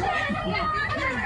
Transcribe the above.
Yeah.